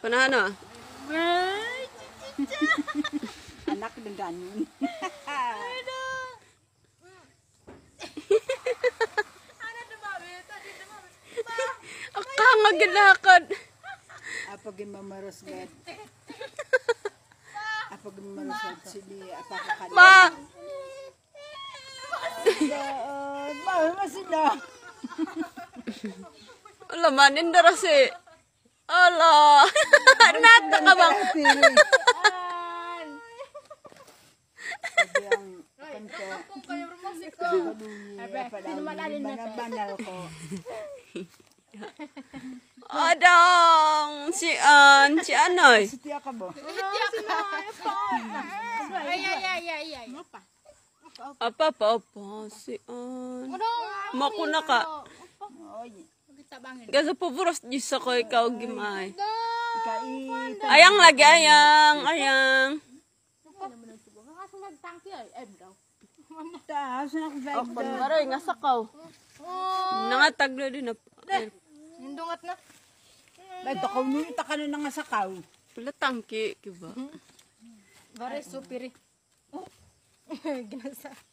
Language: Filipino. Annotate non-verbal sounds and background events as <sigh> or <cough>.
Panano? Anak ng ganun. Aka nga ginakad. Apag yung mamaros gad. Apag yung mamaros gad sili. Apag kakala. Ma! Mo sila. <laughs> Alamanin na rasi. Ala! Nata ka bang? Adang! Si An, si Anoy. Sitiya ka ba? Ay, ay, ay, ay, ay. Apa pa apa si An. Makuna ka. Oy. Gaza po buras di sa ko ikaw gimay. Ayang lagi ayang, ayang. Kaso nagtangki ay, ay, bro. Taas na O ako kun maray nga sakaw. Nangatag na din na. Yung dungat na. Ay, takaw nyo. Taka na nga sakaw. Wala tangki, kiba. Bare, supiri. <laughs> Ginasa.